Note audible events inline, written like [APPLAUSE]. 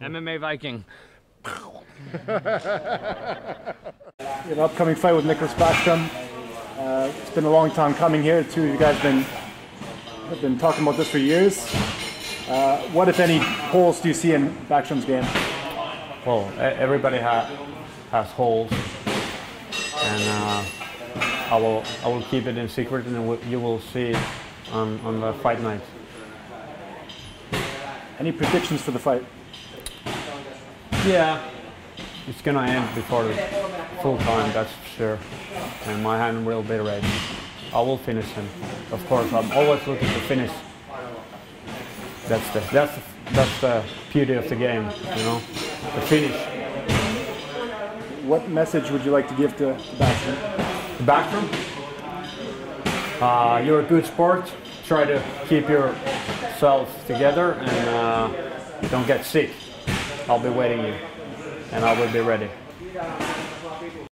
MMA Viking. You [LAUGHS] an upcoming fight with Niklas Backstrom. Uh, it's been a long time coming here. Two of you guys have been have been talking about this for years. Uh, what, if any, holes do you see in Backstrom's game? Well, e- everybody ha- has holes, and uh, I will I will keep it in secret, and you will see it on, on the fight night. Any predictions for the fight? Yeah, it's gonna end before the full time, that's for sure. And my hand will be ready. I will finish him. Of course, I'm always looking to finish. That's the that's the, that's the beauty of the game, you know, the finish. What message would you like to give to, to Backstrom? The backroom. Uh, you're a good sport. Try to keep yourself together and uh, don't get sick. I'll be waiting you, and I will be ready.